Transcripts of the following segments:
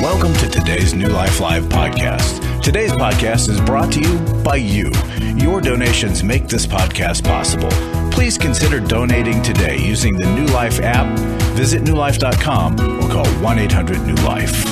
Welcome to today's New Life Live podcast. Today's podcast is brought to you by you. Your donations make this podcast possible. Please consider donating today using the New Life app, visit newlife.com, or call 1 800 New Life.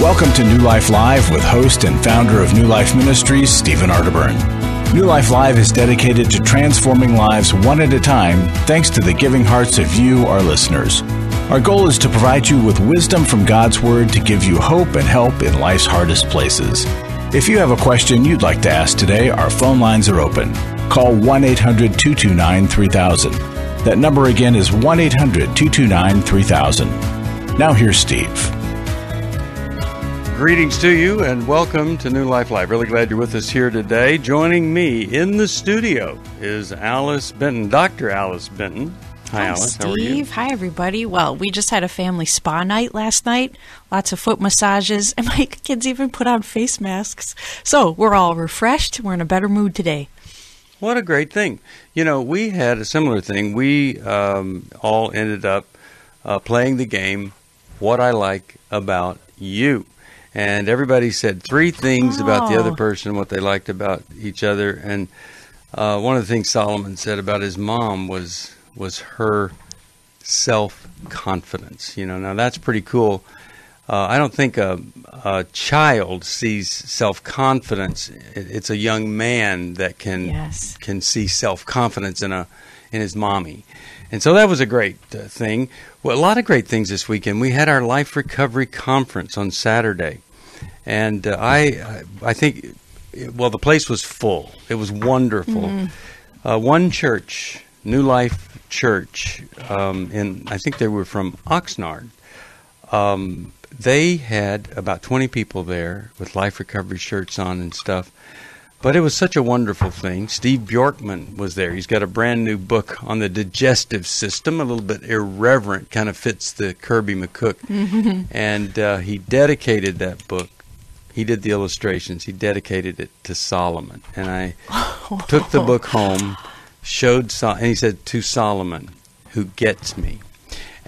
Welcome to New Life Live with host and founder of New Life Ministries, Stephen Arterburn. New Life Live is dedicated to transforming lives one at a time thanks to the giving hearts of you, our listeners. Our goal is to provide you with wisdom from God's Word to give you hope and help in life's hardest places. If you have a question you'd like to ask today, our phone lines are open. Call 1 800 229 3000. That number again is 1 800 229 3000. Now here's Steve. Greetings to you and welcome to New Life Live. Really glad you're with us here today. Joining me in the studio is Alice Benton, Dr. Alice Benton. Hi, Hi Alice. Steve. How are you? Hi, everybody. Well, we just had a family spa night last night. Lots of foot massages, and my kids even put on face masks. So we're all refreshed. We're in a better mood today. What a great thing. You know, we had a similar thing. We um, all ended up uh, playing the game, What I Like About You. And everybody said three things about the other Oh. person, what they liked about each other. And uh, one of the things Solomon said about his mom was was her self confidence. You know, now that's pretty cool. Uh, I don't think a, a child sees self confidence. It's a young man that can Yes. can see self confidence in a in his mommy, and so that was a great uh, thing. Well, a lot of great things this weekend. We had our life recovery conference on Saturday, and uh, I I think well the place was full. It was wonderful. Uh, one church, New Life Church, um, in I think they were from Oxnard. Um, they had about 20 people there with life recovery shirts on and stuff. But it was such a wonderful thing. Steve Bjorkman was there. He's got a brand new book on the digestive system, a little bit irreverent, kind of fits the Kirby McCook. and uh, he dedicated that book. He did the illustrations. He dedicated it to Solomon. And I took the book home, showed, Sol- and he said, To Solomon, who gets me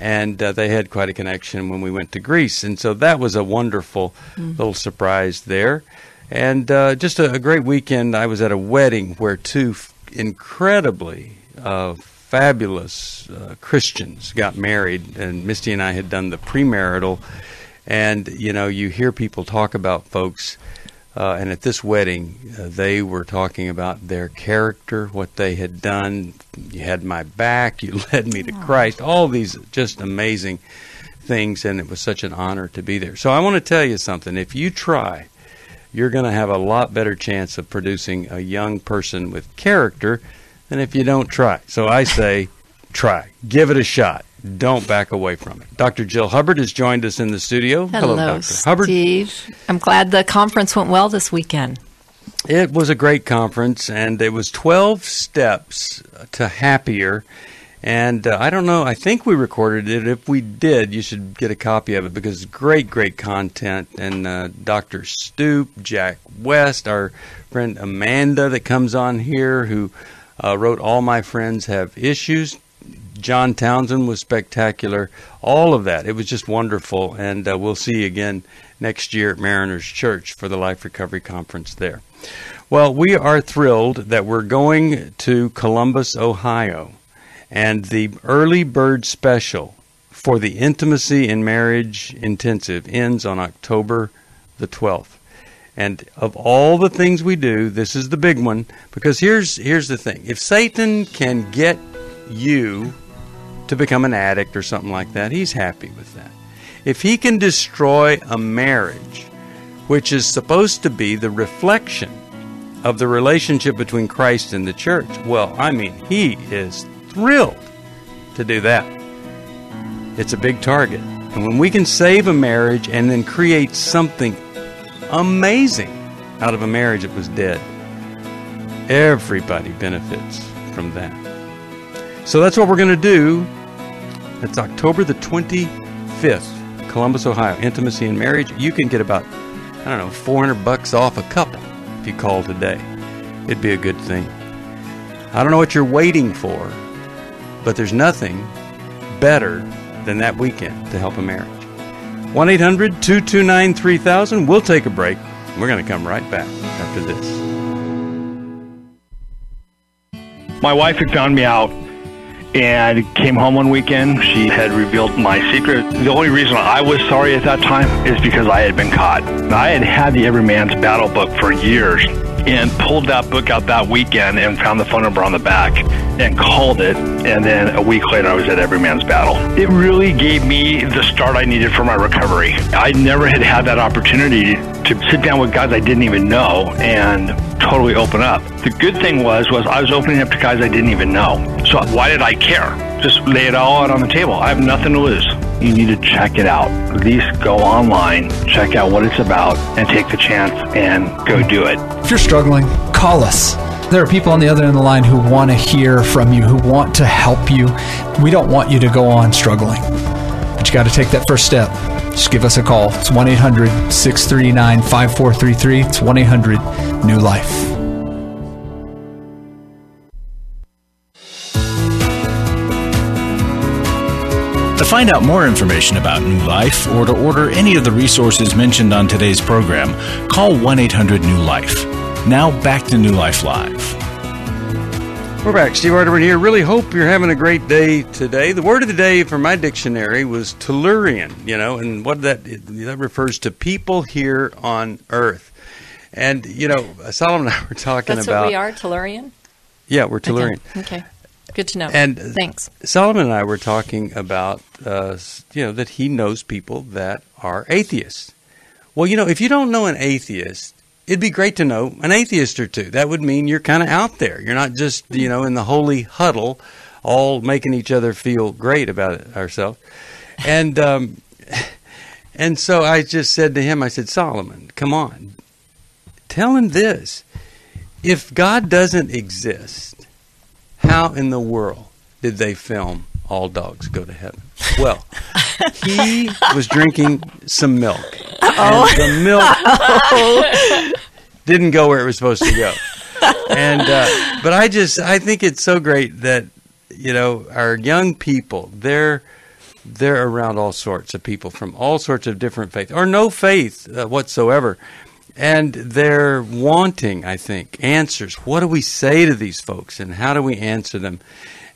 and uh, they had quite a connection when we went to Greece, and so that was a wonderful little surprise there, and uh, just a, a great weekend. I was at a wedding where two f- incredibly uh, fabulous uh, Christians got married, and Misty and I had done the premarital, and you know you hear people talk about folks. Uh, and at this wedding, uh, they were talking about their character, what they had done. You had my back. You led me to Christ. All these just amazing things, and it was such an honor to be there. So I want to tell you something. If you try, you're going to have a lot better chance of producing a young person with character than if you don't try. So I say, try. Give it a shot. Don't back away from it. Dr. Jill Hubbard has joined us in the studio. Hello, Dr. Hubbard. Steve. I'm glad the conference went well this weekend. It was a great conference, and it was 12 steps to happier. And uh, I don't know, I think we recorded it. If we did, you should get a copy of it because it's great, great content. And uh, Dr. Stoop, Jack West, our friend Amanda that comes on here, who uh, wrote All My Friends Have Issues. John Townsend was spectacular. All of that. It was just wonderful. And uh, we'll see you again next year at Mariners Church for the Life Recovery Conference there. Well, we are thrilled that we're going to Columbus, Ohio. And the early bird special for the Intimacy in Marriage Intensive ends on October the 12th. And of all the things we do, this is the big one because here's here's the thing. If Satan can get you to become an addict or something like that, he's happy with that. If he can destroy a marriage, which is supposed to be the reflection of the relationship between Christ and the church, well, I mean, he is thrilled to do that. It's a big target. And when we can save a marriage and then create something amazing out of a marriage that was dead, everybody benefits from that. So that's what we're going to do. It's October the 25th, Columbus, Ohio. Intimacy and marriage. You can get about, I don't know, 400 bucks off a couple if you call today. it'd be a good thing. I don't know what you're waiting for, but there's nothing better than that weekend to help a marriage. 1 800 229 3000. We'll take a break. We're going to come right back after this. My wife had found me out and came home one weekend. She had revealed my secret. The only reason I was sorry at that time is because I had been caught. I had had the Every Man's Battle book for years and pulled that book out that weekend and found the phone number on the back and called it. And then a week later, I was at Every Man's Battle. It really gave me the start I needed for my recovery. I never had had that opportunity to sit down with guys I didn't even know and totally open up. The good thing was was I was opening up to guys I didn't even know. So why did I care? Just lay it all out on the table. I have nothing to lose. You need to check it out. At least go online, check out what it's about, and take the chance and go do it. If you're struggling, call us. There are people on the other end of the line who want to hear from you, who want to help you. We don't want you to go on struggling, but you got to take that first step. Just give us a call. It's 1 800 639 5433. It's 1 800 New Life. To find out more information about New Life or to order any of the resources mentioned on today's program, call 1 800 New Life. Now back to New Life Live. We're back. Steve Arterburn here. Really hope you're having a great day today. The word of the day from my dictionary was Tellurian, you know, and what that that refers to people here on earth. And you know, Solomon and I were talking That's about what we are, Tellurian? Yeah, we're Tellurian. Okay. okay. Good to know. And thanks. Solomon and I were talking about uh, you know that he knows people that are atheists. Well, you know, if you don't know an atheist, it'd be great to know an atheist or two. That would mean you're kind of out there. You're not just you know in the holy huddle, all making each other feel great about ourselves. And um, and so I just said to him, I said, Solomon, come on, tell him this: if God doesn't exist how in the world did they film All Dogs Go to Heaven? Well, he was drinking some milk. Oh. And the milk didn't go where it was supposed to go. And uh, but I just I think it's so great that you know our young people they're they're around all sorts of people from all sorts of different faiths or no faith uh, whatsoever and they're wanting, I think, answers. What do we say to these folks, and how do we answer them?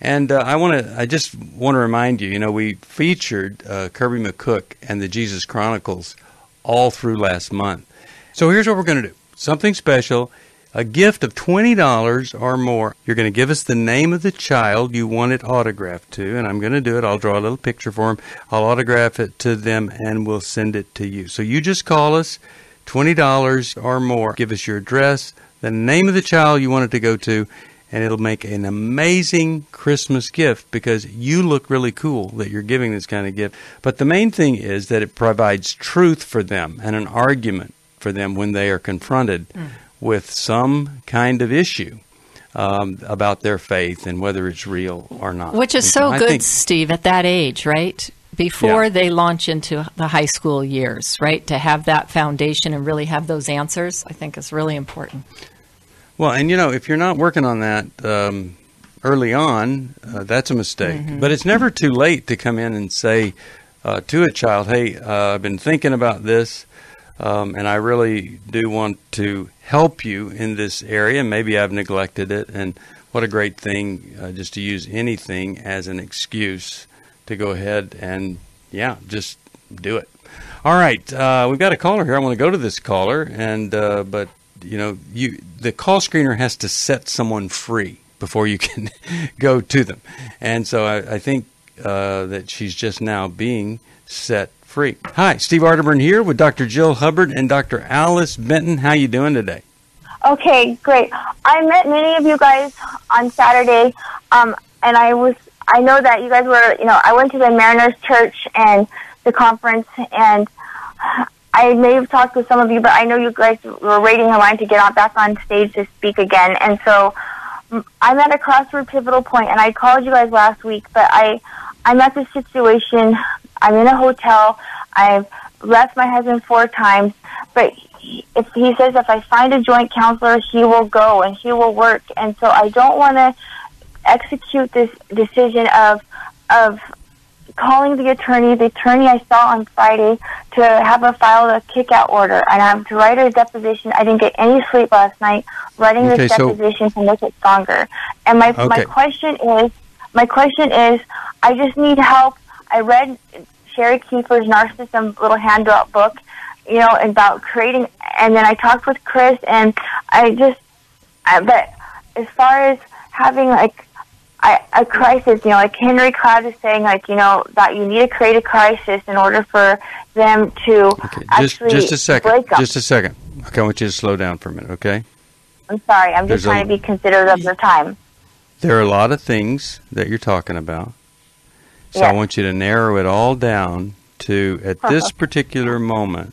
And uh, I want to, I just want to remind you, you know, we featured uh, Kirby McCook and the Jesus Chronicles all through last month. So here's what we're going to do: something special, a gift of twenty dollars or more. You're going to give us the name of the child you want it autographed to, and I'm going to do it. I'll draw a little picture for them. I'll autograph it to them, and we'll send it to you. So you just call us. $20 or more. Give us your address, the name of the child you want it to go to, and it'll make an amazing Christmas gift because you look really cool that you're giving this kind of gift. But the main thing is that it provides truth for them and an argument for them when they are confronted mm. with some kind of issue. Um, about their faith and whether it's real or not. Which is so, so good, think, Steve, at that age, right? before yeah. they launch into the high school years, right? To have that foundation and really have those answers, I think is really important. Well, and you know, if you're not working on that um, early on, uh, that's a mistake. Mm-hmm. But it's never too late to come in and say uh, to a child, "Hey, uh, I've been thinking about this." Um, and I really do want to help you in this area. Maybe I've neglected it, and what a great thing uh, just to use anything as an excuse to go ahead and yeah, just do it. All right, uh, we've got a caller here. I want to go to this caller, and uh, but you know, you the call screener has to set someone free before you can go to them, and so I, I think uh, that she's just now being set free. Hi, Steve Arterburn here with Dr. Jill Hubbard and Dr. Alice Benton. How you doing today? Okay, great. I met many of you guys on Saturday, um, and I was I know that you guys were, you know, I went to the Mariners Church and the conference, and I may have talked with some of you, but I know you guys were waiting in line to get on, back on stage to speak again. And so I'm at a crossroad pivotal point, and I called you guys last week, but I, I'm at this situation. I'm in a hotel. I've left my husband four times, but if he says if I find a joint counselor, he will go and he will work. And so I don't want to execute this decision of of calling the attorney, the attorney I saw on Friday, to have a file a kick out order and I have to write a deposition. I didn't get any sleep last night writing Okay, this so- deposition to make it stronger. And my my question is my question is I just need help. I read Sherry Kiefer's narcissism little handout book, you know, about creating and then I talked with Chris and I just I, but as far as having like I, a crisis, you know, like Henry Cloud is saying, like you know, that you need to create a crisis in order for them to Okay, just actually just a second. break up. Just a second. Okay, I want you to slow down for a minute, okay? I'm sorry, I'm There's just trying a- to be considerate of your time. There are a lot of things that you're talking about. So I want you to narrow it all down to at this particular moment,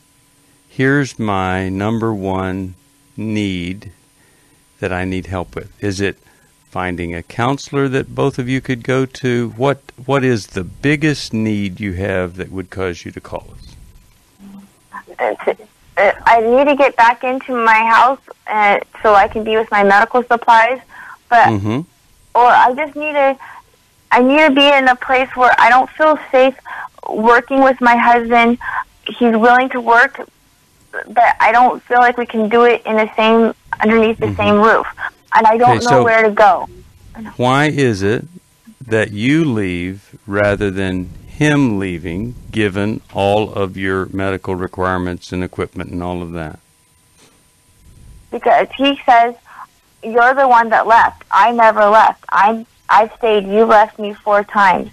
here's my number one need that I need help with. Is it finding a counselor that both of you could go to? What what is the biggest need you have that would cause you to call us? I need to get back into my house uh, so I can be with my medical supplies, but Mhm. or I just need to I need to be in a place where I don't feel safe working with my husband. He's willing to work, but I don't feel like we can do it in the same underneath the mm-hmm. same roof, and I don't Okay, know so- where to go. Why is it that you leave rather than him leaving, given all of your medical requirements and equipment and all of that? because he says you're the one that left. I never left. I I stayed. You left me four times,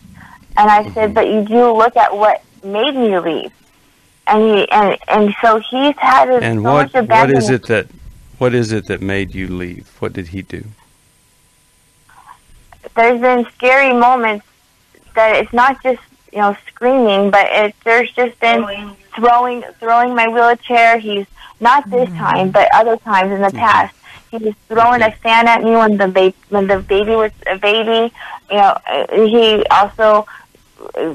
and I Mm-hmm. said, but you do look at what made me leave, and he and and so he's had a, And so what what is it that what is it that made you leave? What did he do? There's been scary moments that it's not just you know screaming, but it there's just been throwing throwing my wheelchair. He's not this time, but other times in the past. He was throwing a fan at me when the ba- when the baby was a baby. You know, uh, he also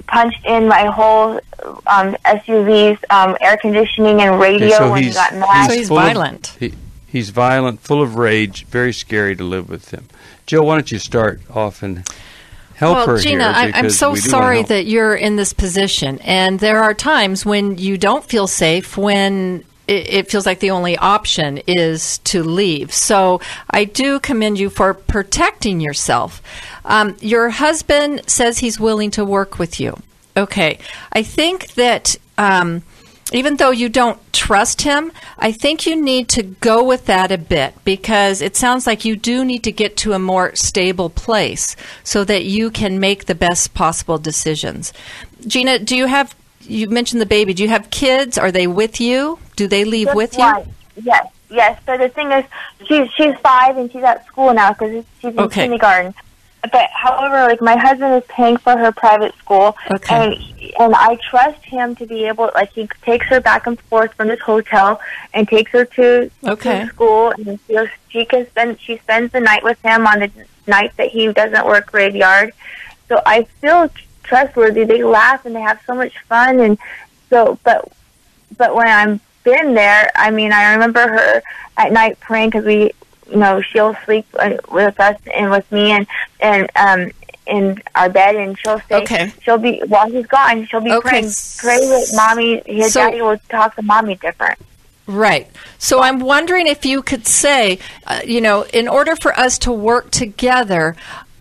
punched in my whole um, SUV's um, air conditioning and radio Okay, so when he he's, got mad. So he's full of- violent. he, he's violent, full of rage, very scary to live with him. Jill, why don't you start off and help well, her Gina, here? I, I'm so we do wanna sorry that you're in this position. And there are times when you don't feel safe, when it, it feels like the only option is to leave. So I do commend you for protecting yourself. Um, your husband says he's willing to work with you. Okay. I think that. Um, even though you don't trust him, I think you need to go with that a bit because it sounds like you do need to get to a more stable place so that you can make the best possible decisions. Gina, do you have, you mentioned the baby, do you have kids? Are they with you? Do they leave Just with you? Yes, yes. But the thing is, she's she's five and she's at school now because she's in Okay. kindergarten. But however, like my husband is paying for her private school, Okay. and and I trust him to be able. Like he takes her back and forth from this hotel and takes her to, Okay. to school, and she, she can spend she spends the night with him on the night that he doesn't work graveyard. So I feel trustworthy. They laugh and they have so much fun, and so but but when I'm been there, I mean, I remember her at night praying because we, you know, she'll sleep with us and with me and and um in our bed, and she'll say, Okay. she'll be while he's gone, she'll be Okay. praying, pray with mommy. His So- daddy will talk to mommy different. Right. So I'm wondering if you could say, uh, you know, in order for us to work together,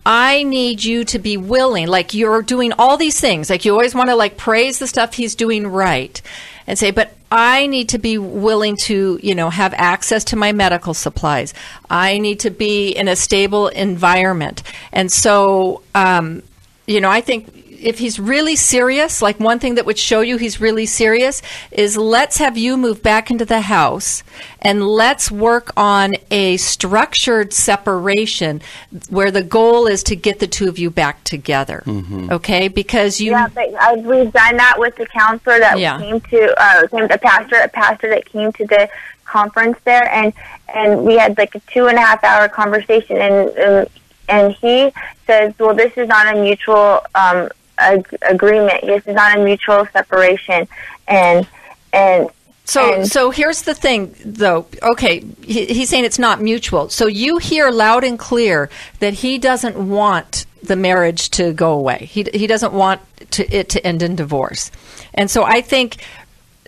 I need you to be willing. Like you're doing all these things. Like you always want to like praise the stuff he's doing right and say, but I need to be willing to, you know, have access to my medical supplies. I need to be in a stable environment. And so, um, you know, I think if he's really serious, like one thing that would show you he's really serious is let's have you move back into the house and let's work on a structured separation where the goal is to get the two of you back together. Okay? Because you Yeah, but uh, we've done that with the counselor that Yeah. came to uh, came the pastor, a pastor that came to the conference there, and and we had like a two and a half hour conversation, and and, and he says, well, this is not a mutual um, ag- agreement. This is not a mutual separation, and and So, And- so here's the thing, though. Okay, he, he's saying it's not mutual. So you hear loud and clear that he doesn't want the marriage to go away. He he doesn't want to, it to end in divorce. And so I think.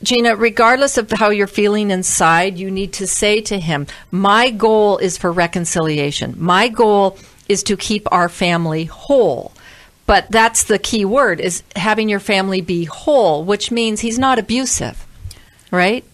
Gina, regardless of how you're feeling inside, you need to say to him, My goal is for reconciliation. My goal is to keep our family whole. But that's the key word is having your family be whole, which means he's not abusive right?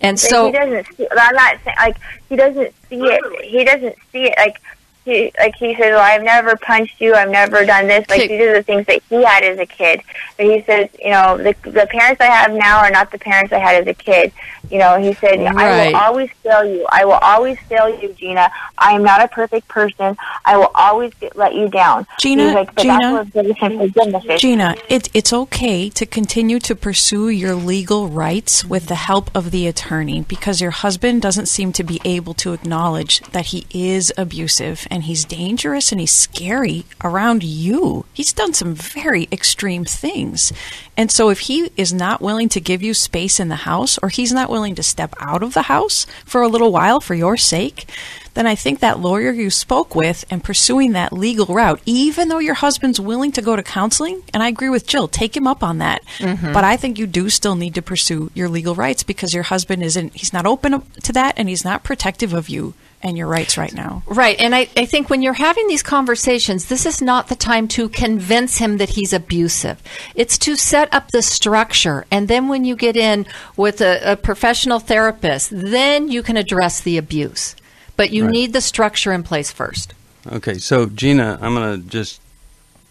And so he doesn't see. I'm not saying like he doesn't see it. He doesn't see it like he like he says, "Well, I've never punched you. I've never done this." Like these are the things that he had as a kid. But he says, you know, the the parents I have now are not the parents I had as a kid. You know, he said, "I will always fail you. I will always fail you, Gina. I am not a perfect person. I will always get, let you down." Gina, He's like, Gina, that's what forgiveness and forgiveness is. Gina, it, it's okay to continue to pursue your legal rights with the help of the attorney because your husband doesn't seem to be able to acknowledge that he is abusive and he's dangerous and he's scary around you. He's done some very extreme things. And so if he is not willing to give you space in the house or he's not willing to step out of the house for a little while for your sake, then I think that lawyer you spoke with and pursuing that legal route, even though your husband's willing to go to counseling, and I agree with Jill, take him up on that. Mm-hmm. But I think you do still need to pursue your legal rights because your husband isn't, he's not open to that and he's not protective of you and your rights right now. right, and I, I think when you're having these conversations, this is not the time to convince him that he's abusive. It's to set up the structure, and then when you get in with a, a professional therapist, then you can address the abuse. But you Right. need the structure in place first. Okay, so Gina, I'm going to just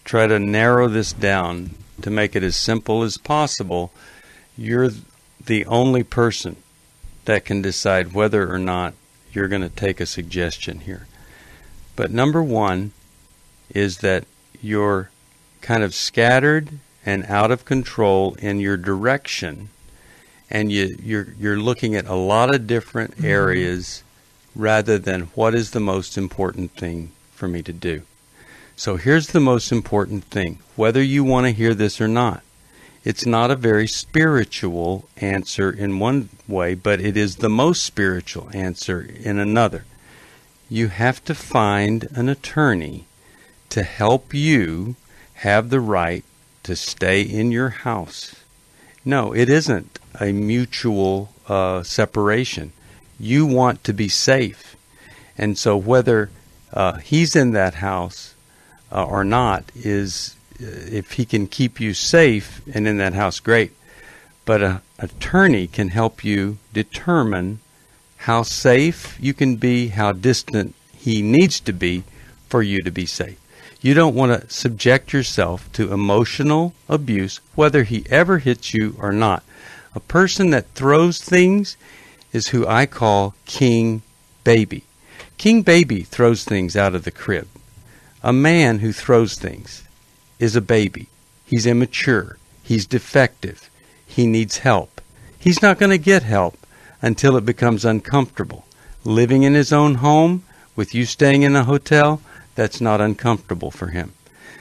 try to narrow this down to make it as simple as possible. You're the only person that can decide whether or not you're going to take a suggestion here. But number one is that you're kind of scattered and out of control in your direction, and you, you're you're looking at a lot of different mm-hmm. areas rather than what is the most important thing for me to do. So here's the most important thing, whether you want to hear this or not. It's not a very spiritual answer in one way, but it is the most spiritual answer in another. You have to find an attorney to help you have the right to stay in your house. No, it isn't a mutual uh, separation. You want to be safe. And so whether uh, he's in that house uh, or not is Uh, if he can keep you safe and in that house, great. But an attorney can help you determine how safe you can be, how distant he needs to be for you to be safe. You don't want to subject yourself to emotional abuse, whether he ever hits you or not. A person that throws things is who I call King Baby. King Baby throws things out of the crib. A man who throws things is a baby. He's immature. He's defective. He needs help. He's not going to get help until it becomes uncomfortable. Living in his own home, with you staying in a hotel, that's not uncomfortable for him.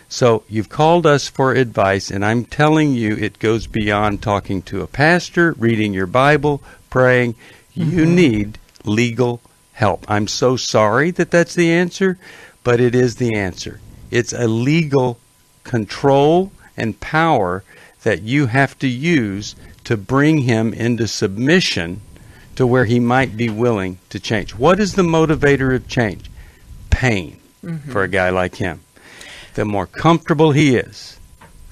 So you've called us for advice, and I'm telling you it goes beyond talking to a pastor, reading your Bible, praying. You mm-hmm. need legal help. I'm so sorry that that's the answer, but it is the answer. It's a legal control and power that you have to use to bring him into submission to where he might be willing to change. What is the motivator of change? Pain mm-hmm. for a guy like him. The more comfortable he is,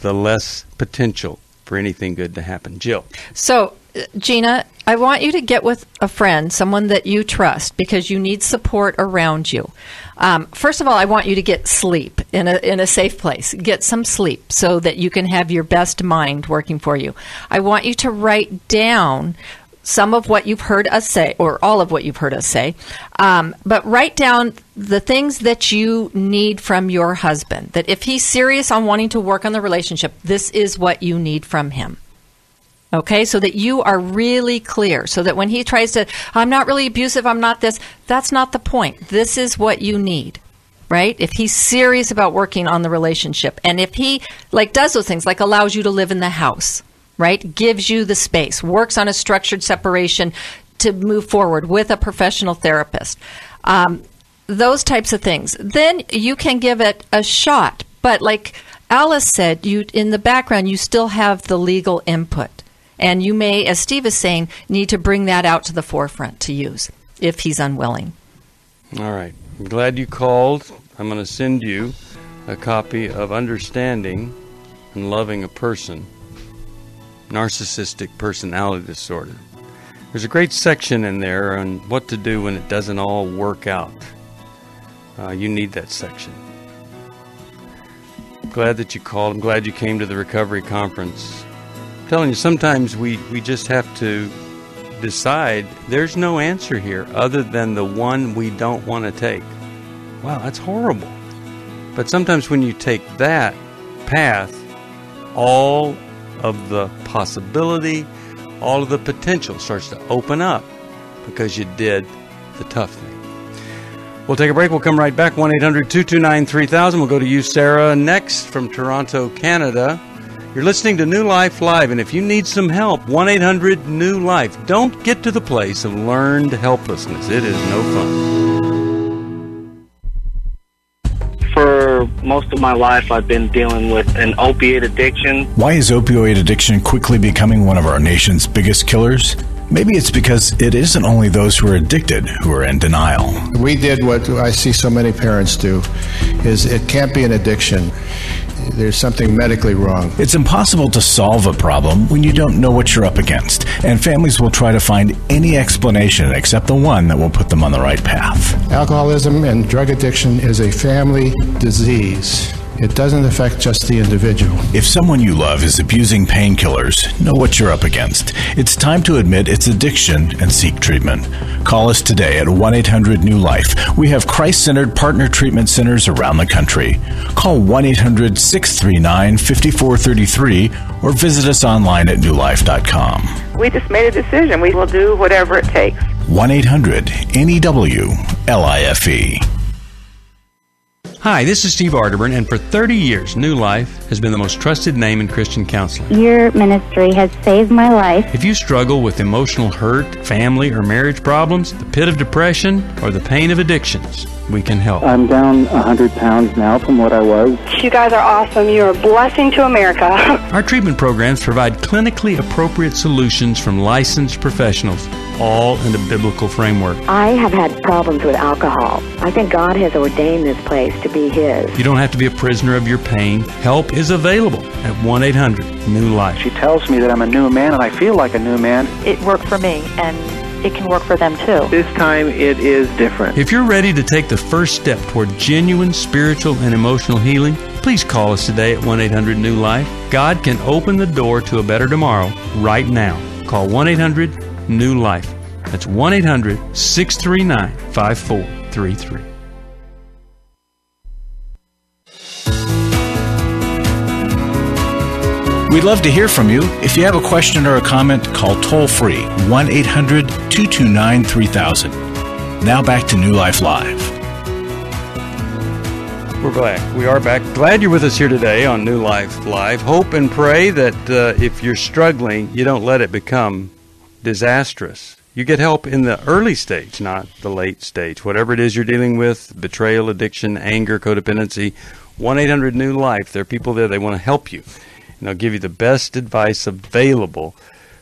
the less potential for anything good to happen. Jill. So, Gina, I want you to get with a friend, someone that you trust, because you need support around you. Um, first of all, I want you to get sleep in a in a safe place. Get some sleep so that you can have your best mind working for you. I want you to write down some of what you've heard us say, or all of what you've heard us say, um, but write down the things that you need from your husband. That if he's serious on wanting to work on the relationship, this is what you need from him. Okay, so that you are really clear, so that when he tries to, I'm not really abusive, I'm not this, that's not the point. This is what you need, right? If he's serious about working on the relationship, and if he like does those things, like allows you to live in the house, right? Gives you the space, works on a structured separation to move forward with a professional therapist. Um, those types of things. Then you can give it a shot. But like Alice said, you in the background you still have the legal input. And you may, as Steve is saying, need to bring that out to the forefront to use if he's unwilling. All right. I'm glad you called. I'm going to send you a copy of Understanding and Loving a Person Narcissistic Personality Disorder. There's a great section in there on what to do when it doesn't all work out. Uh, you need that section. Glad that you called. I'm glad you came to the recovery conference. Telling you, sometimes we, we just have to decide there's no answer here other than the one we don't want to take. Wow, that's horrible. But sometimes when you take that path, all of the possibility, all of the potential starts to open up because you did the tough thing. We'll take a break. We'll come right back. 1 800 229 3000. We'll go to you, Sarah, next from Toronto, Canada. You're listening to New Life Live, and if you need some help, 1 800 New Life. Don't get to the place of learned helplessness. It is no fun. For most of my life, I've been dealing with an opiate addiction. Why is opioid addiction quickly becoming one of our nation's biggest killers? Maybe it's because it isn't only those who are addicted who are in denial. We did what I see so many parents do is it can't be an addiction. There's something medically wrong. It's impossible to solve a problem when you don't know what you're up against, and families will try to find any explanation except the one that will put them on the right path. Alcoholism and drug addiction is a family disease. It doesn't affect just the individual. If someone you love is abusing painkillers, know what you're up against. It's time to admit it's addiction and seek treatment. Call us today at 1 800 New Life. We have Christ centered partner treatment centers around the country. Call 1 800 639 5433 or visit us online at newlife.com. We just made a decision. We will do whatever it takes. 1 800 NEW LIFE. Hi, this is Steve Arterburn, and for 30 years, New Life has been the most trusted name in Christian counseling. Your ministry has saved my life. If you struggle with emotional hurt, family or marriage problems, the pit of depression, or the pain of addictions, we can help. I'm down 100 pounds now from what I was. You guys are awesome. You're a blessing to America. Our treatment programs provide clinically appropriate solutions from licensed professionals, all in a biblical framework. I have had problems with alcohol. I think God has ordained this place to be His. You don't have to be a prisoner of your pain. Help is available at 1 800 New Life. She tells me that I'm a new man, and I feel like a new man. It worked for me, and it can work for them too. This time it is different. If you're ready to take the first step toward genuine spiritual and emotional healing, please call us today at 1 800 New Life. God can open the door to a better tomorrow right now. Call 1 800 New Life. That's 1 800 639 5433. We'd love to hear from you. If you have a question or a comment, call toll free 1 800 229 3000. Now back to New Life Live. We're back. We are back. Glad you're with us here today on New Life Live. Hope and pray that uh, if you're struggling, you don't let it become disastrous. You get help in the early stage, not the late stage. Whatever it is you're dealing with betrayal, addiction, anger, codependency 1 800 New Life. There are people there, they want to help you and they'll give you the best advice available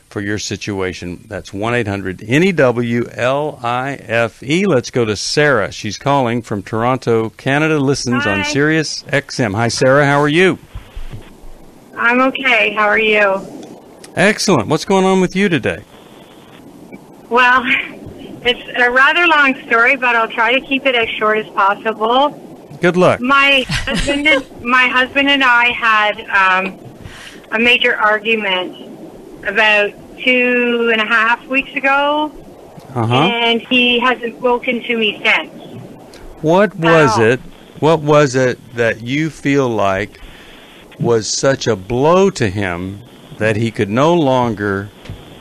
for your situation. That's 1 800 NEWLIFE. Let's go to Sarah. She's calling from Toronto, Canada, listens Hi. on Sirius XM. Hi, Sarah. How are you? I'm okay. How are you? Excellent. What's going on with you today? Well, it's a rather long story, but I'll try to keep it as short as possible. Good luck. My husband and my husband and I had um, a major argument about two and a half weeks ago, Uh huh. and he hasn't spoken to me since. What was Ow. it? What was it that you feel like was such a blow to him that he could no longer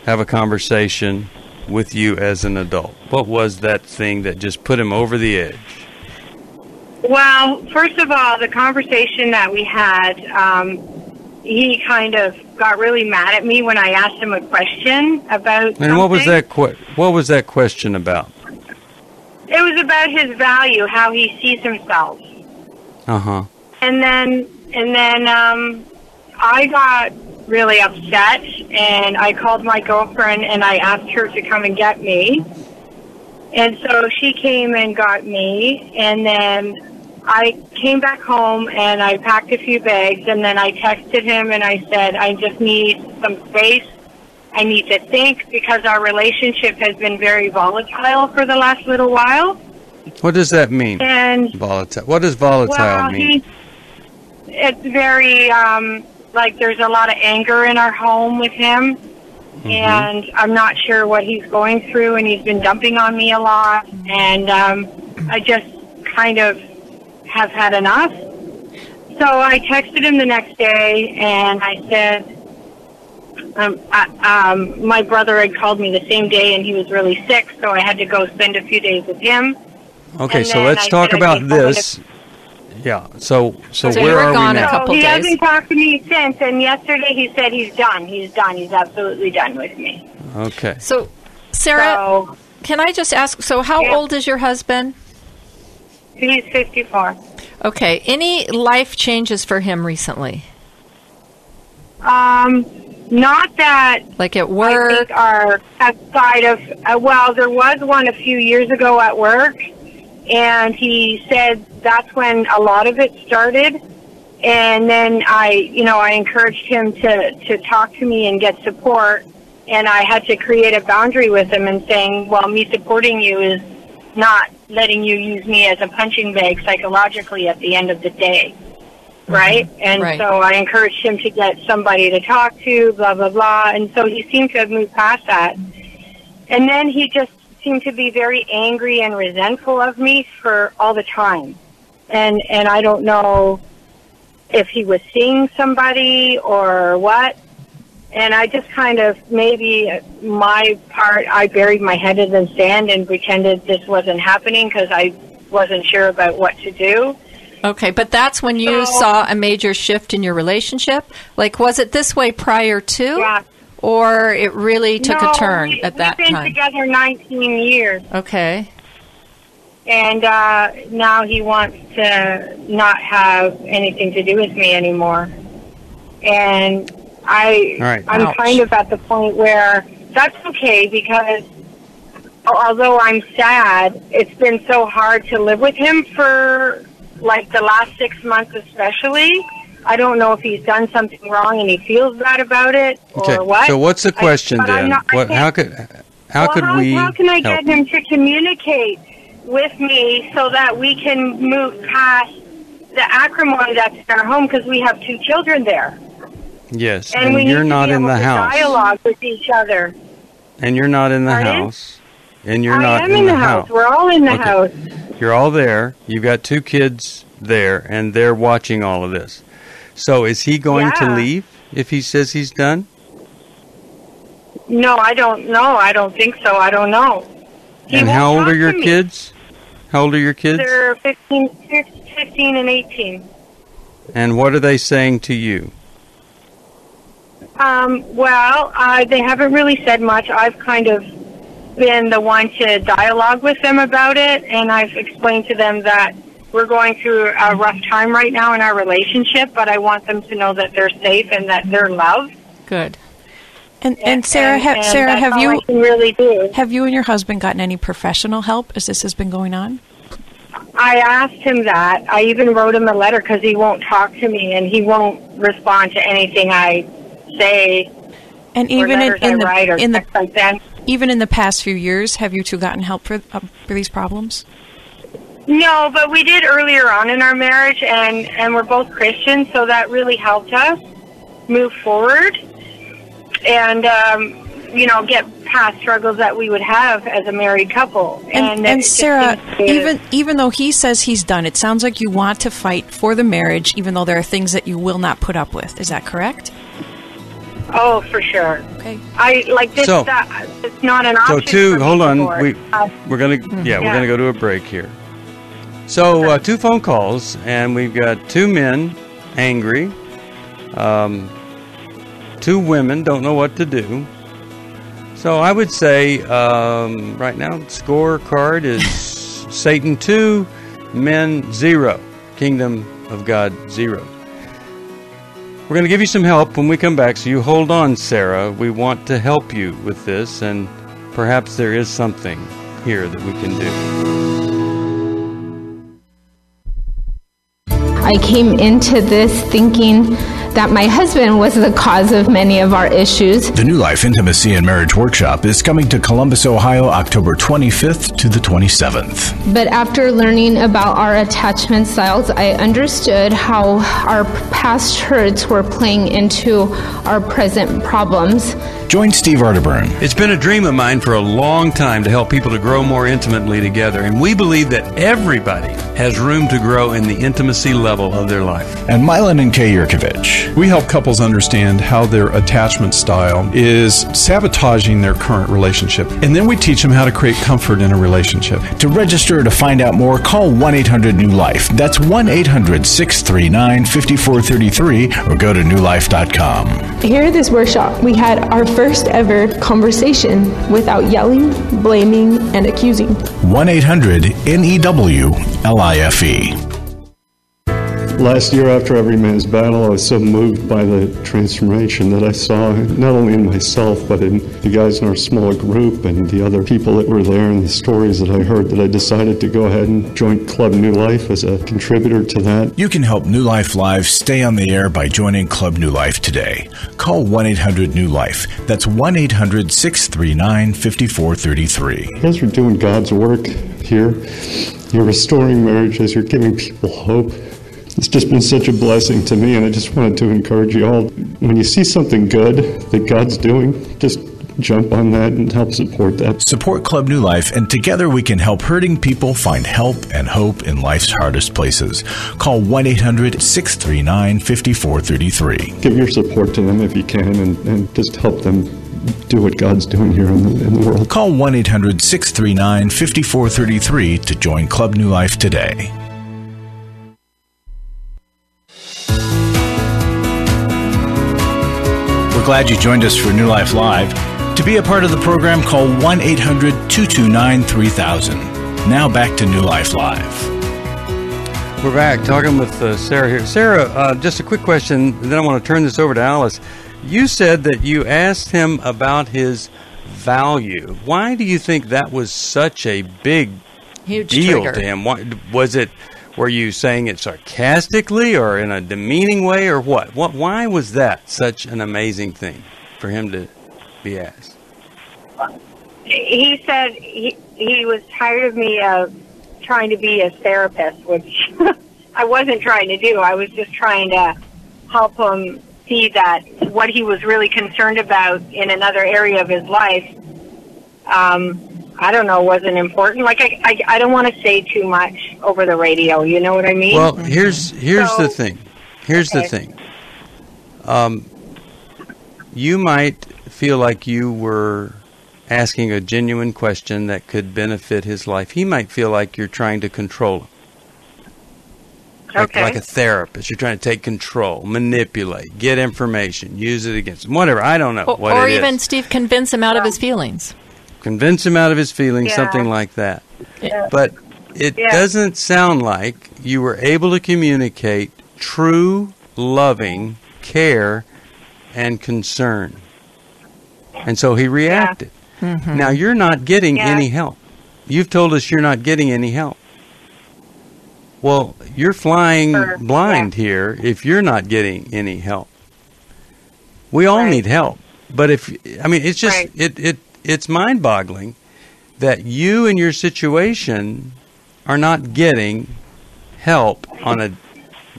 have a conversation with you as an adult? What was that thing that just put him over the edge? Well, first of all, the conversation that we had, um, he kind of got really mad at me when I asked him a question about. And what was that? Que- what was that question about? It was about his value, how he sees himself. Uh huh. And then and then um I got really upset and I called my girlfriend and I asked her to come and get me. And so she came and got me and then I came back home and I packed a few bags and then I texted him and I said I just need some space. I need to think because our relationship has been very volatile for the last little while. What does that mean? And volatile. What does volatile well, mean? he, it's very um, like there's a lot of anger in our home with him, Mm-hmm. and I'm not sure what he's going through, and he's been dumping on me a lot, and um, I just kind of have had enough. So I texted him the next day, and I said. Um, I, um, my brother had called me the same day, and he was really sick, so I had to go spend a few days with him. Okay, and so let's I talk about be home in a this. Yeah. So so, So where are gone we a now? couple he hasn't talked to me since, and yesterday he said he's done. He's done. He's absolutely done with me. Okay. So, Sarah, can I just ask? So, how old is your husband? He's 54. Okay. Any life changes for him recently? Um, not that like at I work. think are outside of. Uh, well, there was one a few years ago at work, and he said that's when a lot of it started. And then I, you know, I encouraged him to to talk to me and get support. And I had to create a boundary with him and saying, well, me supporting you is not letting you use me as a punching bag psychologically at the end of the day. Mm-hmm. Right? And Right. so I encouraged him to get somebody to talk to, blah, blah, blah. And so he seemed to have moved past that. And then he just seemed to be very angry and resentful of me for all the time. And, and I don't know if he was seeing somebody or what. And I just kind of maybe my part, I buried my head in the sand and pretended this wasn't happening because I wasn't sure about what to do. Okay, but that's when you So- saw a major shift in your relationship. Like, was it this way prior to, or it really took No, a turn we- at that time? We've been time? together 19 years. Okay. and uh, now he wants to not have anything to do with me anymore. And I, All right. I'm Ouch. kind of at the point where that's okay because although I'm sad, it's been so hard to live with him for like the last six months, especially. I don't know if he's done something wrong and he feels bad about it Okay. or what. So what's the question I'm then? not- what? How could how well, could how, we How can I help? get him to communicate with me so that we can move past the acrimony that's in our home because we have two children there, Yes, and, and, we you're not in the house, dialogue with each other. and you're not in the Pardon? house, and you're I not am in the house. We're all in the Okay. house. You're all there. You've got two kids there, and they're watching all of this. So, is he going to leave if he says he's done? No, I don't know. I don't think so. I don't know. He and how old are your kids? How old are your kids? They're 15, 15 and 18. And what are they saying to you? Um, well, uh, they haven't really said much. I've kind of been the one to dialogue with them about it, and I've explained to them that we're going through a rough time right now in our relationship, but I want them to know that they're safe and that they're loved. Good. And, and Sarah, ha- and Sarah, have you really do? have you and your husband gotten any professional help as this has been going on? I asked him that. I even wrote him a letter because he won't talk to me and he won't respond to anything I say. And even in, in the in the send. even in the past few years, have you two gotten help for uh, for these problems? No, but we did earlier on in our marriage, and and we're both Christians, so that really helped us move forward, and um, you know get past struggles that we would have as a married couple. And, it and Sarah, even even though he says he's done, it sounds like you want to fight for the marriage, even though there are things that you will not put up with. Is that correct? oh, for sure. Okay. I like this. So- that, it's not an option. So two, for me hold on. divorce. We Uh, we're gonna yeah, we're gonna go to a break here. So uh, two phone calls, and we've got two men angry. Um, two women don't know what to do. So I would say um, right now, scorecard is Satan 2, men 0, Kingdom of God 0. We're going to give you some help when we come back, so you hold on, Sarah. We want to help you with this, and perhaps there is something here that we can do. I came into this thinking that my husband was the cause of many of our issues. The New Life Intimacy and Marriage Workshop is coming to Columbus, Ohio, October 25th to the 27th. But after learning about our attachment styles, I understood how our past hurts were playing into our present problems. Join Steve Arterburn. It's been a dream of mine for a long time to help people to grow more intimately together, and we believe that everybody has room to grow in the intimacy level of their life. And Milan and Kay Yerkovich. We help couples understand how their attachment style is sabotaging their current relationship, and then we teach them how to create comfort in a relationship. To register to find out more, call 1 800 New Life. That's 1 800 639 5433 or go to newlife.com. Here at this workshop, we had our first ever conversation without yelling, blaming, and accusing. 1 800 N E W L I F E. Last year, after Every Man's Battle, I was so moved by the transformation that I saw not only in myself, but in the guys in our smaller group and the other people that were there and the stories that I heard that I decided to go ahead and join Club New Life as a contributor to that. You can help New Life Live stay on the air by joining Club New Life today. Call 1 800 New Life. That's 1 800 639 5433. You guys are doing God's work here. You're restoring marriages, you're giving people hope. It's just been such a blessing to me, and I just wanted to encourage you all. When you see something good that God's doing, just jump on that and help support that. Support Club New Life, and together we can help hurting people find help and hope in life's hardest places. Call 1 800 639 5433. Give your support to them if you can, and, and just help them do what God's doing here in the, in the world. Call 1 800 639 5433 to join Club New Life today. Glad you joined us for New Life Live. To be a part of the program, call 1 800 229 3000. Now back to New Life Live. We're back talking with uh, Sarah here. Sarah, uh, just a quick question, then I want to turn this over to Alice. You said that you asked him about his value. Why do you think that was such a big Huge deal trigger. to him? Why, was it? Were you saying it sarcastically or in a demeaning way or what? What? Why was that such an amazing thing for him to be asked? He said he he was tired of me uh, trying to be a therapist, which I wasn't trying to do. I was just trying to help him see that what he was really concerned about in another area of his life, um, I don't know, wasn't important. Like I, I, I don't want to say too much over the radio. You know what I mean? Well, here's here's So- the thing. Here's the thing. Um, you might feel like you were asking a genuine question that could benefit his life. He might feel like you're trying to control him. Like, Okay. like a therapist, you're trying to take control, manipulate, get information, use it against him, whatever. I don't know Or, what or it is. even, Steve, convince him out of his feelings. Convince him out of his feelings, Yeah. something like that. Yeah. But it Yeah. doesn't sound like you were able to communicate true, loving care and concern. And so he reacted. Mhm. Now you're not getting Yeah. any help. You've told us you're not getting any help. Well, you're flying Sure. blind here if you're not getting any help. We all need help. But if I mean it's just Right. it, it it's mind-boggling that you and your situation are not getting help on a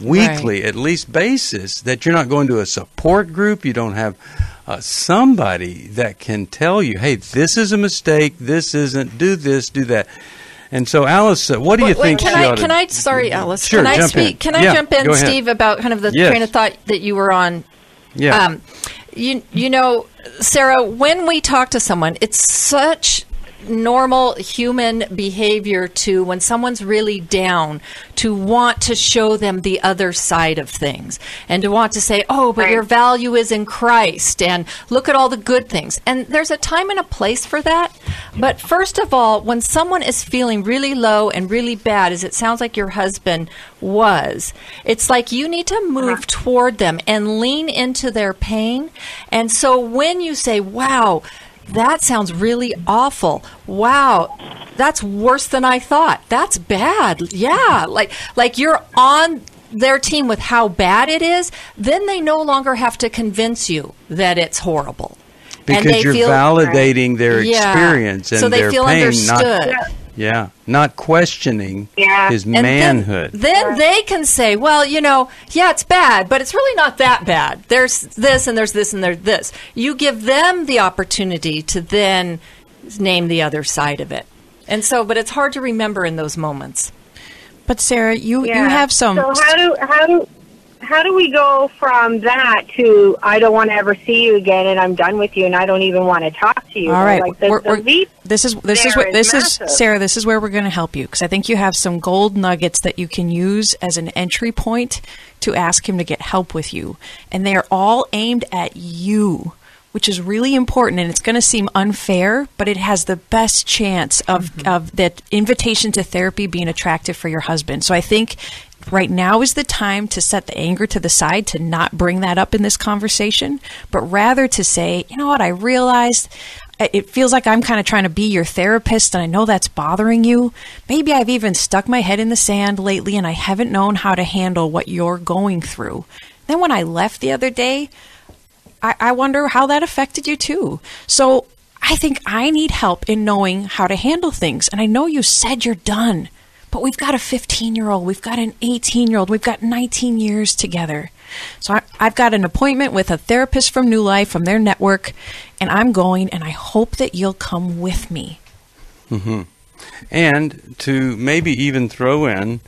weekly at least basis that you're not going to a support group you don't have uh, somebody that can tell you hey this is a mistake this isn't do this do that and so alice uh, what do you Wait, wait, think can I, can I, sorry, Alice, Sure, can I speak? in. Can I Yeah, jump in. Steve, about kind of the Yes. train of thought that you were on? Yeah. Um, you, you know, Sarah, when we talk to someone, it's such normal human behavior to when someone's really down to want to show them the other side of things and to want to say, oh, but your value is in Christ and look at all the good things. And there's a time and a place for that. But first of all, when someone is feeling really low and really bad, as it sounds like your husband was, it's like you need to move uh-huh. toward them and lean into their pain. And so when you say, wow, that sounds really awful. Wow, that's worse than I thought. That's bad. Yeah, like like you're on their team with how bad it is, then they no longer have to convince you that it's horrible. because you're validating their Yeah. experience and So they their feel pain, understood. not yeah, not questioning Yeah. his And then- manhood. Then, they can say, well, you know, yeah, it's bad, but it's really not that bad. There's this and there's this and there's this. You give them the opportunity to then name the other side of it. And so, but it's hard to remember in those moments. But Sarah, you Yeah. you have some. So how do how do how do we go from that to I don't want to ever see you again and I'm done with you and I don't even want to talk to you? All right, Like the, we're- the we're- leap this is this is what this is massive. Sarah. This is where we're going to help you because I think you have some gold nuggets that you can use as an entry point to ask him to get help with you, and they are all aimed at you. Which is really important, and it's going to seem unfair, but it has the best chance of, mm-hmm. of that invitation to therapy being attractive for your husband. So I think right now is the time to set the anger to the side, to not bring that up in this conversation, but rather to say, you know what, I realized it feels like I'm kind of trying to be your therapist and I know that's bothering you. Maybe I've even stuck my head in the sand lately and I haven't known how to handle what you're going through. Then when I left the other day, I, I wonder how that affected you too. So I think I need help in knowing how to handle things. And I know you said you're done, but we've got a 15 year old, we've got an 18 year old, we've got 19 years together. So I, I've got an appointment with a therapist from New Life from their network, and I'm going, and I hope that you'll come with me. Mm-hmm. And to maybe even throw in,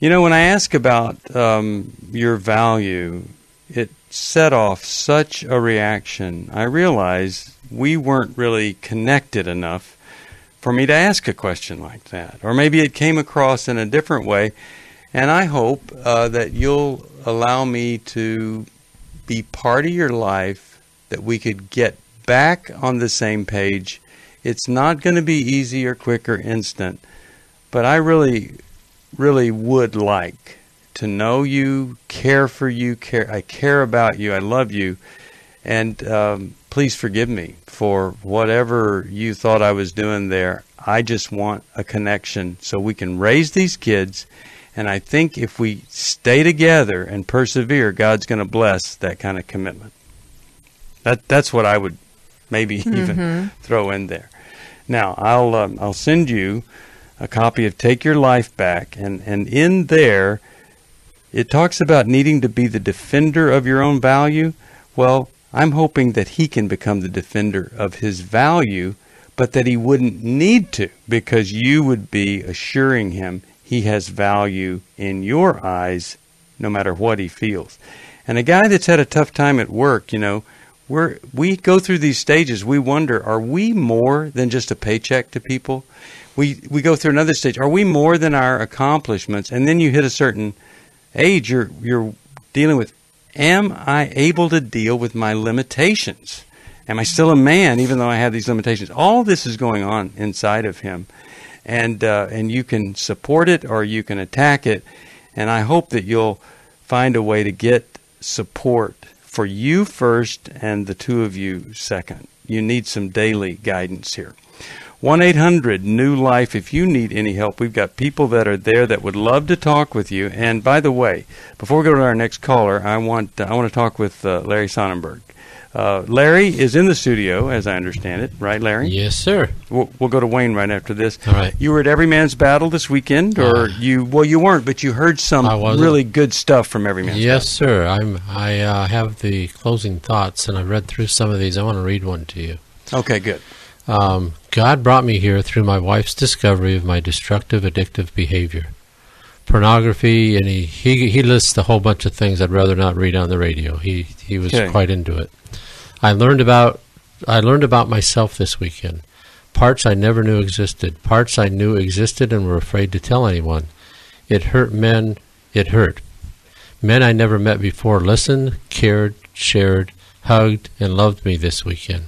you know, when I ask about um, your value, it set off such a reaction. I realized we weren't really connected enough for me to ask a question like that. Or maybe it came across in a different way. And I hope uh, that you'll allow me to be part of your life, that we could get back on the same page. It's not going to be easy or quick or instant, but I really, really would like to know you, care for you, care. I care about you. I love you, and um, please forgive me for whatever you thought I was doing there. I just want a connection so we can raise these kids. And I think if we stay together and persevere, God's going to bless that kind of commitment. That that's what I would maybe even Mhm. throw in there. Now I'll um, I'll send you a copy of Take Your Life Back, and and in there it talks about needing to be the defender of your own value. Well, I'm hoping that he can become the defender of his value, but that he wouldn't need to because you would be assuring him he has value in your eyes no matter what he feels. And a guy that's had a tough time at work, you know, we're, we go through these stages. We wonder, are we more than just a paycheck to people? We, we go through another stage. Are we more than our accomplishments? And then you hit a certain age, you're, you're dealing with, am I able to deal with my limitations? Am I still a man even though I have these limitations? All this is going on inside of him. And, uh, and you can support it or you can attack it. And I hope that you'll find a way to get support for you first and the two of you second. You need some daily guidance here. 1 800 New Life. If you need any help, we've got people that are there that would love to talk with you. And by the way, before we go to our next caller, I want uh, I want to talk with uh, Larry Sonnenberg. Uh, Larry is in the studio, as I understand it, right, Larry? Yes, sir. We'll, we'll go to Wayne right after this. All right. You were at Every Man's Battle this weekend, or you? Well, you weren't, but you heard some really good stuff from Every Man's Yes, sir. I'm. I uh, have the closing thoughts, and I've read through some of these. I want to read one to you. Okay, good. Um, God brought me here through my wife's discovery of my destructive, addictive behavior, pornography, and he, he he lists a whole bunch of things I'd rather not read on the radio. He he was Okay. quite into it. I learned about I learned about myself this weekend. Parts I never knew existed. Parts I knew existed and were afraid to tell anyone. It hurt men. It hurt. Men I never met before listened, cared, shared, hugged, and loved me this weekend.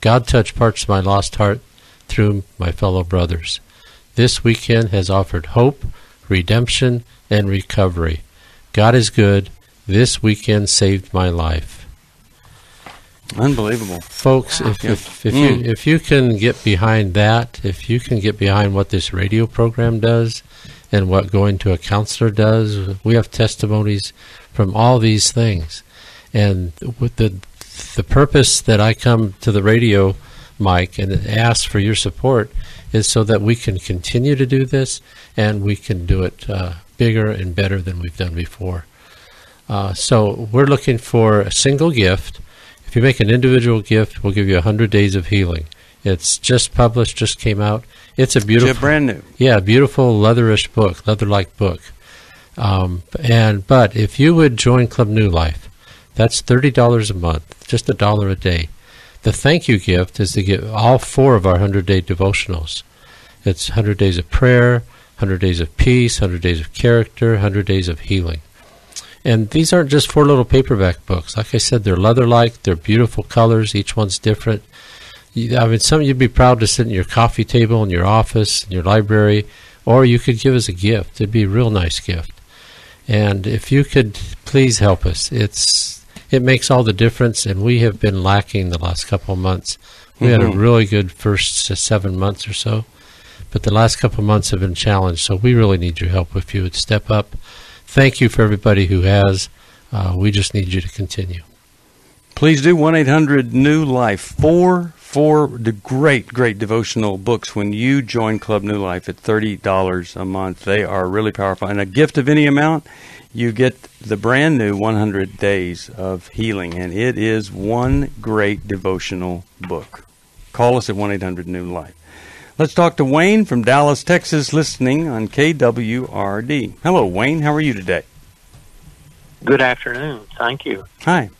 God touched parts of my lost heart through my fellow brothers. This weekend has offered hope, redemption, and recovery. God is good. This weekend saved my life. Unbelievable, folks! If, if, if mm. you if you can get behind that, if you can get behind what this radio program does, and what going to a counselor does, we have testimonies from all these things, and with the the purpose that I come to the radio, mic, and ask for your support is so that we can continue to do this and we can do it uh, bigger and better than we've done before. Uh, so we're looking for a single gift. If you make an individual gift, we'll give you 100 days of healing. It's just published, just came out. It's a beautiful, brand new. Yeah, beautiful leatherish book, leather-like book. Um, and but if you would join Club New Life, that's thirty dollars a month, just a dollar a day. The thank you gift is to get all four of our hundred day devotionals. It's hundred days of prayer, hundred days of peace, hundred days of character, hundred days of healing. And these aren't just four little paperback books. Like I said, they're leather-like. They're beautiful colors. Each one's different. I mean, some you'd be proud to sit in your coffee table in your office, in your library, or you could give us a gift. It'd be a real nice gift. And if you could please help us, it's it makes all the difference. And we have been lacking the last couple of months. We mm-hmm. had a mm-hmm. really good first seven months or so, but the last couple of months have been challenged. So we really need your help if you would step up. Thank you for everybody who has. Uh, we just need you to continue. Please do 1 800 New Life. Four, four the great, great devotional books when you join Club New Life at $30 a month. They are really powerful. And a gift of any amount, you get the brand new 100 Days of Healing. And it is one great devotional book. Call us at 1 800 New Life. Let's talk to Wayne from Dallas, Texas, listening on KWRD. Hello, Wayne. How are you today? Good afternoon. Thank you. Hi.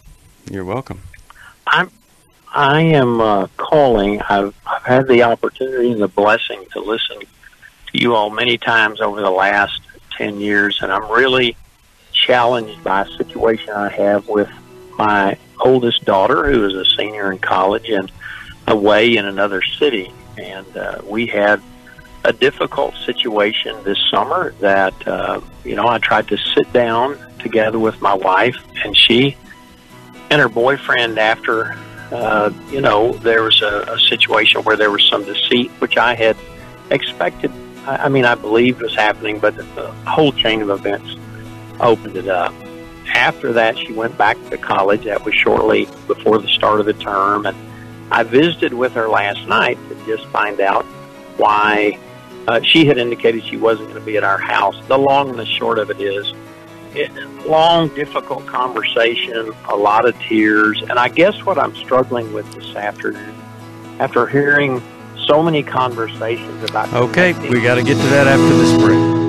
You're welcome. I'm I am uh, calling. I've, I've had the opportunity and the blessing to listen to you all many times over the last 10 years, and I'm really challenged by a situation I have with my oldest daughter, who is a senior in college and away in another city. And uh, we had a difficult situation this summer that, uh, you know, I tried to sit down together with my wife, and she and her boyfriend after uh, you know there was a, a situation where there was some deceit which i had expected I, I mean i believed was happening but the whole chain of events opened it up after that she went back to college that was shortly before the start of the term and i visited with her last night to just find out why uh, she had indicated she wasn't going to be at our house the long and the short of it is it, long, difficult conversation, a lot of tears, and I guess what I'm struggling with this afternoon, after hearing so many conversations about. Okay, we got to get to that after this break.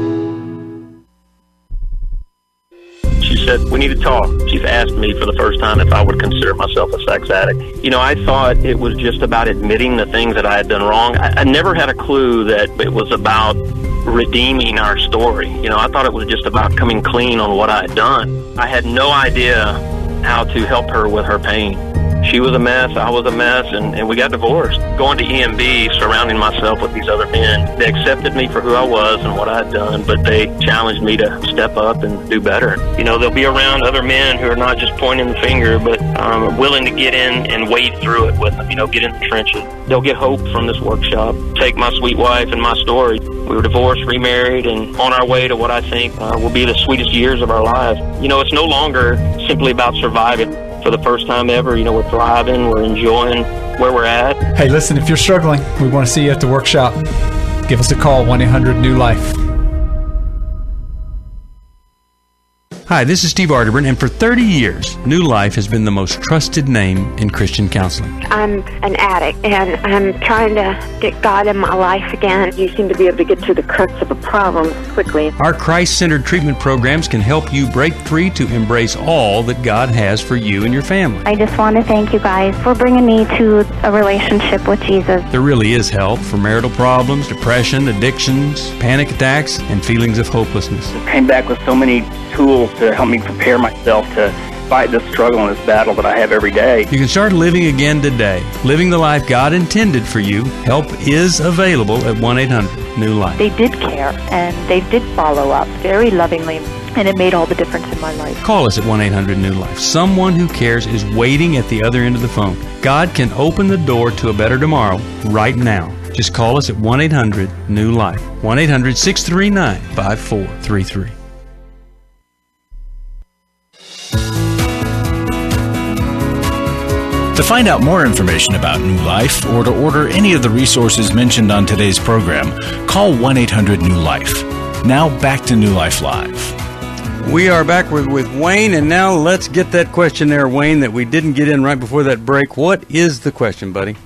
Said, We need to talk. She's asked me for the first time if I would consider myself a sex addict. You know, I thought it was just about admitting the things that I had done wrong. I, I never had a clue that it was about redeeming our story. You know, I thought it was just about coming clean on what I had done. I had no idea how to help her with her pain she was a mess, I was a mess, and, and we got divorced. Going to EMB, surrounding myself with these other men, they accepted me for who I was and what I had done, but they challenged me to step up and do better. You know, they'll be around other men who are not just pointing the finger, but um, willing to get in and wade through it with them, you know, get in the trenches. They'll get hope from this workshop. Take my sweet wife and my story. We were divorced, remarried, and on our way to what I think uh, will be the sweetest years of our lives. You know, it's no longer simply about surviving for the first time ever. You know, we're thriving, we're enjoying where we're at. Hey, listen, if you're struggling, we want to see you at the workshop. Give us a call, 1 800 New Life. Hi, this is Steve Arterburn, and for 30 years, New Life has been the most trusted name in Christian counseling. I'm an addict and I'm trying to get God in my life again. You seem to be able to get to the crux of a problem quickly. Our Christ centered treatment programs can help you break free to embrace all that God has for you and your family. I just want to thank you guys for bringing me to a relationship with Jesus. There really is help for marital problems, depression, addictions, panic attacks, and feelings of hopelessness. I Came back with so many tools to help me prepare myself to fight this struggle and this battle that I have every day. You can start living again today, living the life God intended for you. Help is available at 1 800 New Life. They did care and they did follow up very lovingly, and it made all the difference in my life. Call us at 1 800 New Life. Someone who cares is waiting at the other end of the phone. God can open the door to a better tomorrow right now. Just call us at 1 800 New Life. 1 800 639 5433. To find out more information about New Life or to order any of the resources mentioned on today's program, call 1 800 New Life. Now back to New Life Live. We are back with, with Wayne, and now let's get that question there, Wayne, that we didn't get in right before that break. What is the question, buddy?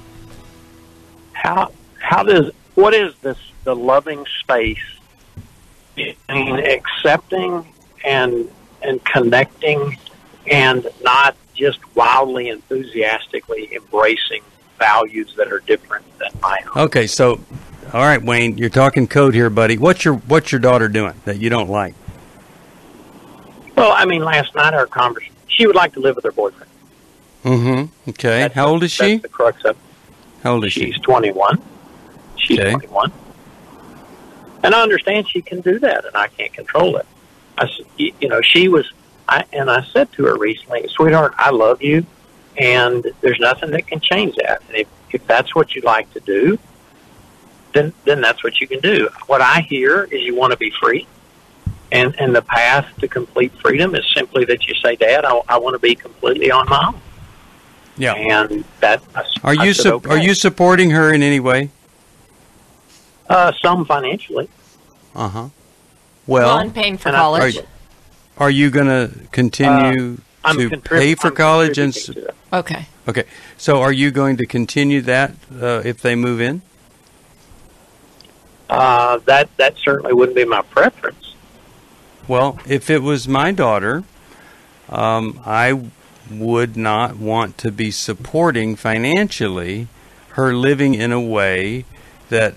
How how does what is this the loving space between accepting and and connecting and not just wildly enthusiastically embracing values that are different than my own. Okay, so, all right, Wayne, you're talking code here, buddy. What's your What's your daughter doing that you don't like? Well, I mean, last night our conversation, she would like to live with her boyfriend. Mm-hmm. Okay. That's How the- old is she? That's the crux of it. How old is she? She's 21. She's Okay. 21. And I understand she can do that, and I can't control it. I, you know, she was, I, and I said to her recently, sweetheart, I love you, and there's nothing that can change that. And if, if that's what you like to do, then then that's what you can do. What I hear is you want to be free, and and the path to complete freedom is simply that you say, Dad, I, I want to be completely on my own. Yeah. And that I s- Are I you said, su- okay. Are you supporting her in any way? Uh, some financially. Uh huh. Well, I'm paying for and I- college. Are, are you going to continue Uh, to contrib- pay for I'm college and? s- contributing to it. Okay. Okay, so are you going to continue that uh, if they move in? Uh, that that certainly wouldn't be my preference. Well, if it was my daughter, um, I would not want to be supporting financially her living in a way that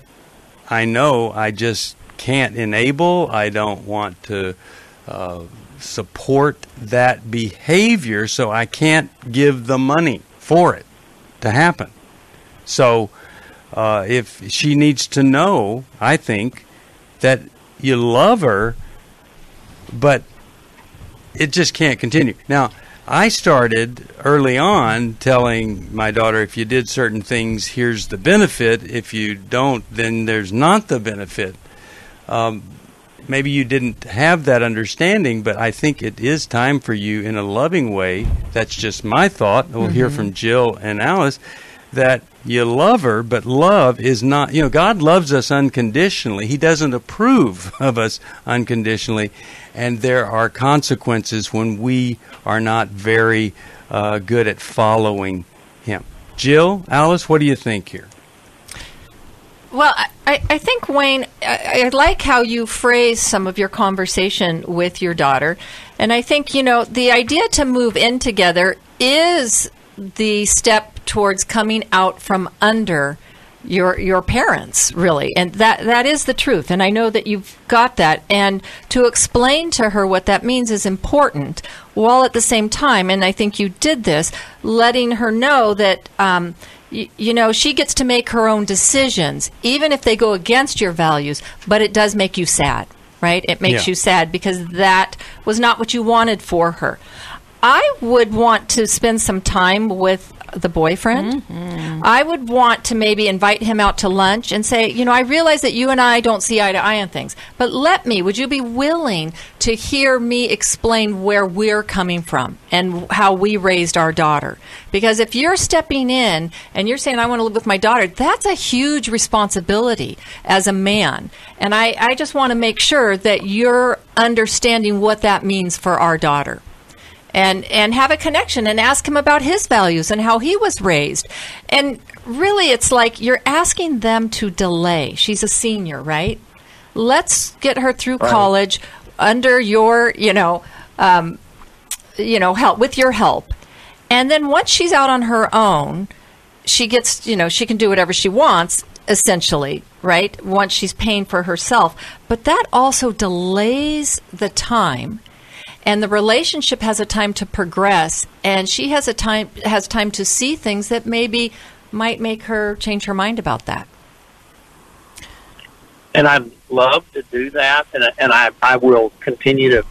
I know I just can't enable. I don't want to uh, support that behavior, so I can't give the money for it to happen. So, uh, if she needs to know, I think that you love her, but it just can't continue. Now, I started early on telling my daughter if you did certain things, here's the benefit. If you don't, then there's not the benefit. Um, maybe you didn't have that understanding, but I think it is time for you in a loving way. That's just my thought. We'll hear Mhm. from Jill and Alice that you love her, but love is not, you know, God loves us unconditionally. He doesn't approve of us unconditionally. And there are consequences when we are not very uh, good at following Him. Jill, Alice, what do you think here? Well, I- I, I think, Wayne, I, I like how you phrase some of your conversation with your daughter. And I think, you know, the idea to move in together is the step towards coming out from under your your parents really. And that that is the truth. And i know that you've got that. And to explain to her what that means is important while at the same time and i think you did this letting her know that um, you know she gets to make her own decisions even if they go against your values but it does make you sad right it makes Yeah. you sad because that was not what you wanted for her I would want to spend some time with the boyfriend. Mm-hmm. I would want to maybe invite him out to lunch and say, you know, I realize that you and I don't see eye to eye on things, but let me, would you be willing to hear me explain where we're coming from and how we raised our daughter? Because if you're stepping in and you're saying, I want to live with my daughter, that's a huge responsibility as a man. And I, I just want to make sure that you're understanding what that means for our daughter and and have a connection and ask him about his values and how he was raised. And really it's like you're asking them to delay. She's a senior, right? Let's get her through Right. college under your, you know, um, you know, help with your help. And then once she's out on her own, she gets, you know, she can do whatever she wants essentially, right? Once she's paying for herself. But that also delays the time and the relationship has a time to progress and she has a time has time to see things that maybe might make her change her mind about that. and I'd love to do that, and and I I will continue to.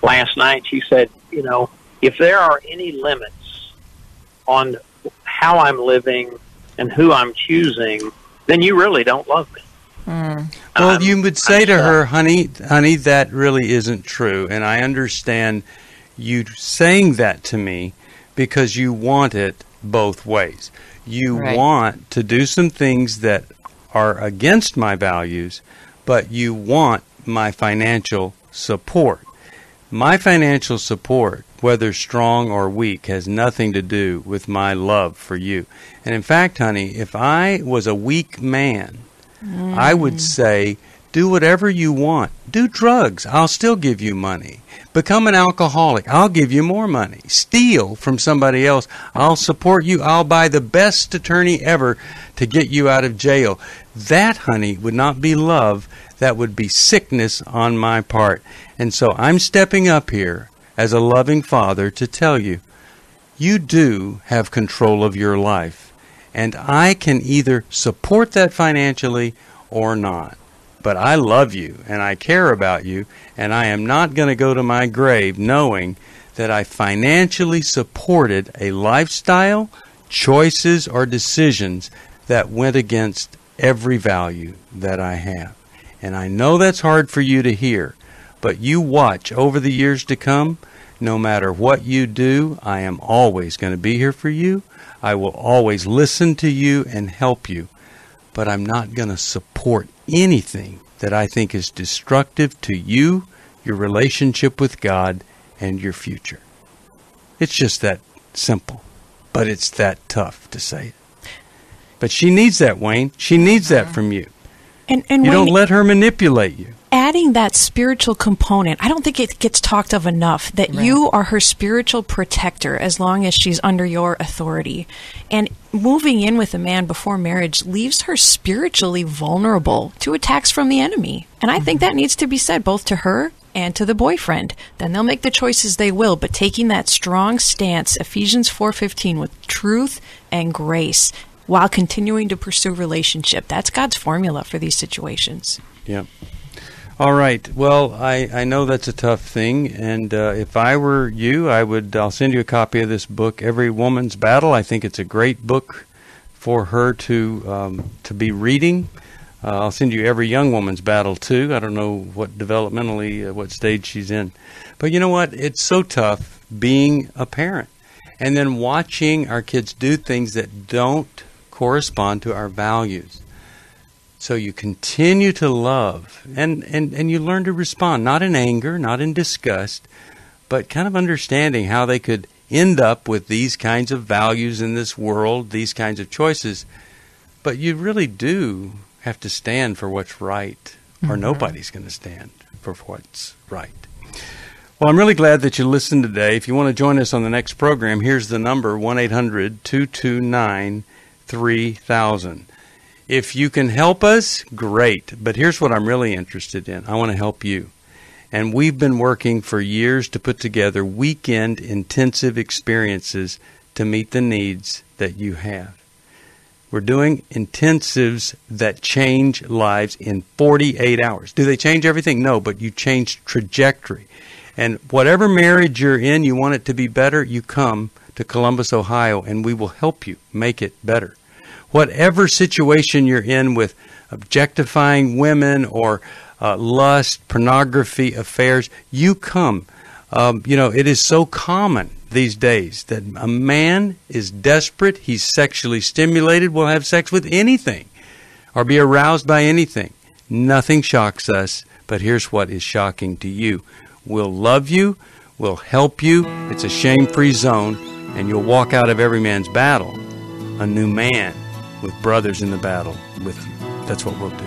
Last night she said, you know, if there are any limits on how I'm living and who I'm choosing, then you really don't love me. Well, um, you would say to her, "Honey, honey, that really isn't true." And I understand you saying that to me because you want it both ways. You Right. want to do some things that are against my values, but you want my financial support. My financial support, whether strong or weak, has nothing to do with my love for you. And in fact, honey, if I was a weak man, I would mm-hmm. say, do whatever you want. Do drugs. I'll still give you money. Become an alcoholic. I'll give you more money. Steal from somebody else. I'll support you. I'll buy the best attorney ever to get you out of jail. That, honey, would not be love. That would be sickness on my part. And so I'm stepping up here as a loving father to tell you you do have control of your life. And I can either support that financially or not. But I love you and I care about you, and I am not going to go to my grave knowing that I financially supported a lifestyle, choices, or decisions that went against every value that I have. And I know that's hard for you to hear, but you watch over the years to come. No matter what you do, I am always going to be here for you. I will always listen to you and help you. But I'm not going to support anything that I think is destructive to you, your relationship with God, and your future. It's just that simple, but it's that tough to say it. But she needs that, Wayne. She needs that uh-huh. from you. And and You Wayne, don't let her manipulate you. Adding that spiritual component, I don't think it gets talked of enough that you are her spiritual protector as long as she's under your authority. And moving in with a man before marriage leaves her spiritually vulnerable to attacks from the enemy. And I think mm-hmm. that needs to be said both to her and to the boyfriend. Then they'll make the choices they will, but taking that strong stance, Ephesians 4:15 with truth and grace while continuing to pursue relationship. That's God's formula for these situations. Yep. All right. Well, I, I know that's a tough thing, and uh, if I were you, I would. I'll send you a copy of this book, Every Woman's Battle. I think it's a great book for her to um, to be reading. Uh, I'll send you Every Young Woman's Battle too. I don't know what developmentally uh, what stage she's in, but you know what? It's so tough being a parent, and then watching our kids do things that don't correspond to our values. So you continue to love and, and, and you learn to respond, not in anger, not in disgust, but kind of understanding how they could end up with these kinds of values in this world, these kinds of choices. But you really do have to stand for what's right, or Mhm. nobody's going to stand for what's right. Well, I'm really glad that you listened today. If you want to join us on the next program, here's the number 1 800 229 3000. If you can help us, great. But here's what I'm really interested in I want to help you. And we've been working for years to put together weekend intensive experiences to meet the needs that you have. We're doing intensives that change lives in 48 hours. Do they change everything? No, but you change trajectory. And whatever marriage you're in, you want it to be better, you come to Columbus, Ohio, and we will help you make it better. Whatever situation you're in with objectifying women or uh, lust, pornography, affairs, you come. Um, you know, it is so common these days that a man is desperate, he's sexually stimulated, will have sex with anything or be aroused by anything. Nothing shocks us, but here's what is shocking to you. We'll love you, we'll help you, it's a shame free zone, and you'll walk out of every man's battle a new man with brothers in the battle with you. That's what we'll do.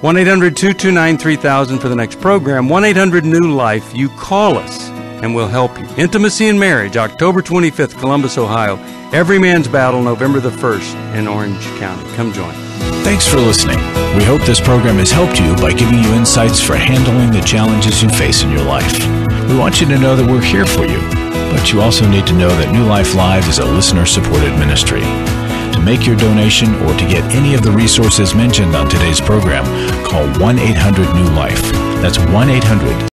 1 800 229 3000 for the next program. 1 800 New Life. You call us and we'll help you. Intimacy and Marriage, October 25th, Columbus, Ohio. Every Man's Battle, November the 1st in Orange County. Come join. Thanks for listening. We hope this program has helped you by giving you insights for handling the challenges you face in your life. We want you to know that we're here for you, but you also need to know that New Life Live is a listener supported ministry. To make your donation or to get any of the resources mentioned on today's program, call 1 800 New Life. That's 1 800